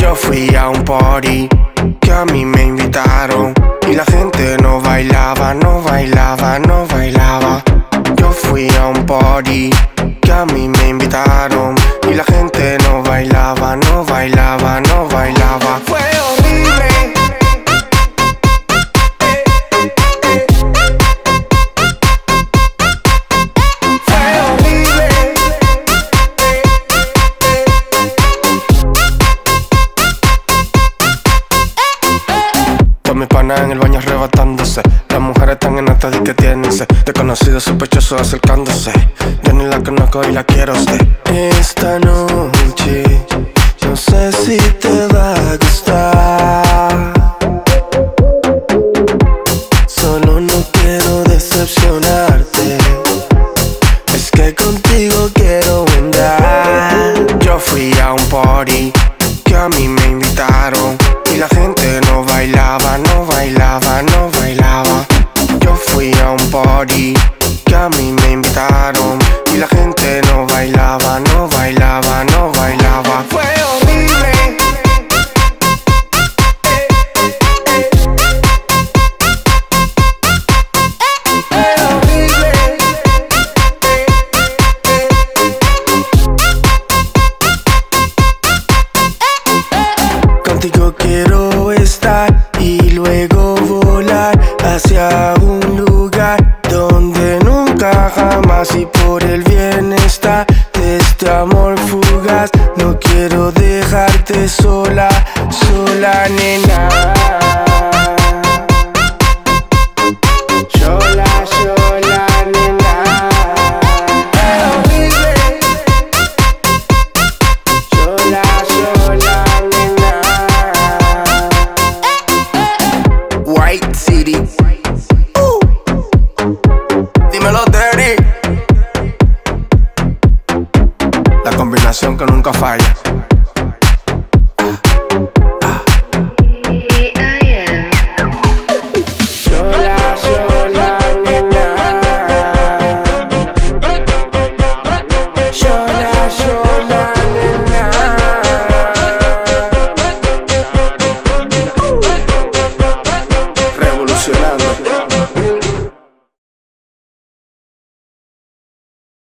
Yo fui a un party que a mí me invitaron y la gente no bailaba, no bailaba, no bailaba. Yo fui a un party que a mí me invitaron En el baño arrebatándose. Las mujeres están en esta que tienense Desconocidos sospechosos acercándose. Yo ni la conozco y la quiero ser. Esta noche No sé si te va a gustar. Solo no quiero decepcionarte. Es que contigo quiero andar. Yo fui a un party Que a mí me invitaron Y la gente no bailaba, no bailaba, no bailaba. Fue horrible. Contigo quiero estar y luego volar hacia un lugar no quiero dejarte sola, sola nena. Combinación que nunca falla.